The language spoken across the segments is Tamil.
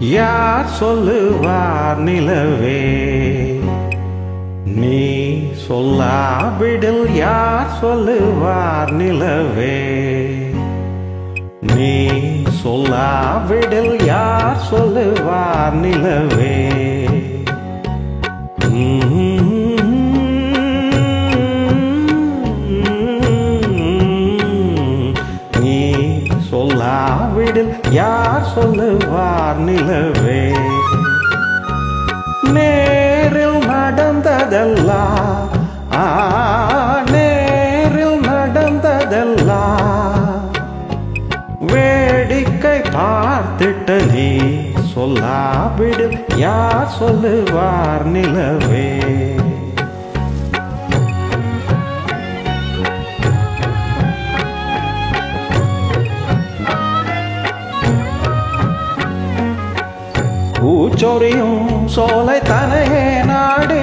யார் சொல்லுவார் நிலவே? நீ சொல்லாவிடில் யார் சொல்லுவார் நிலவே? நீ சொல்லாவிடில் யார் சொல்லுவார் நிலவே? சொல்லாவிடில் யார் சொல்லுவார் நிலவே? நேரில் நடந்ததல்லா நேரில் நடந்ததல்லா வேடிக்கை பார்த்துட்ட நீ சொல்லாவிடில் யார் சொல்லுவார் நிலவே? பூச்சொரியும் சோலை தனையே நாடி.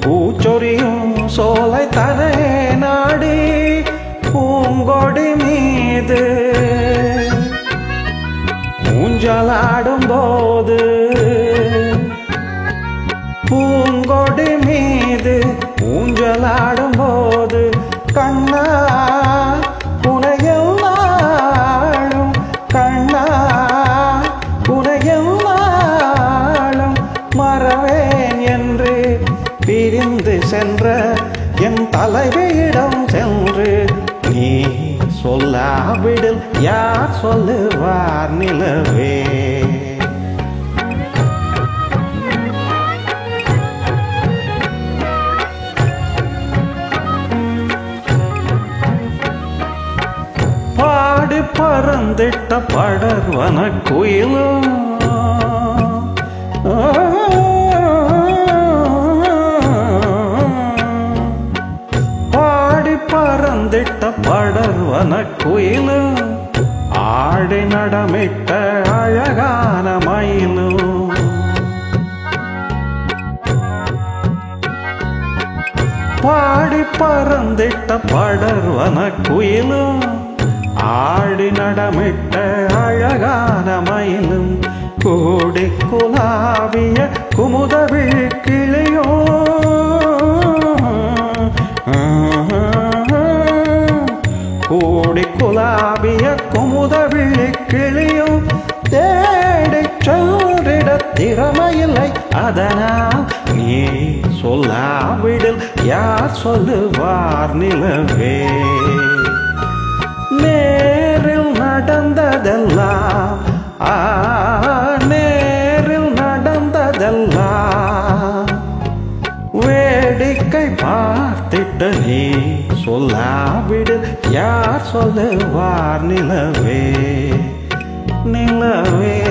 பூச்சொரியும் சோலை தனையே நாடி. பூங்கொடி மீது ஊஞ்சலாடும் போது. பூங்கொடி மீது ஊஞ்சலாடும் சென்ற என் தலைவியிடம் சென்று நீ சொல்லாவிடில் யார் சொல்லுவார் நிலவே? பாடு பறந்திட்ட படர்வன குயிலும் பறந்திட்ட படர்வன குயிலும் ஆடி நடமிட்ட அழகான மயிலும் பாடி பறந்திட்ட படர்வன குயிலும் ஆடி நடமிட்ட அழகான மயிலும் குமுதவி கிளியும் தேடிச் சென்றிட திறமையில்லை. அதனால் நீ சொல்லாவிடில் யார் சொல்லுவார் நிலவே? நேரில் நடந்ததெல்லாம் ஆ நேரில் நடந்ததெல்லாம் வேடிக்கை பார்த்திட்ட நீ சொல்லாவிடு. யார் சொல்லுவார் நிலவே? நிலவே.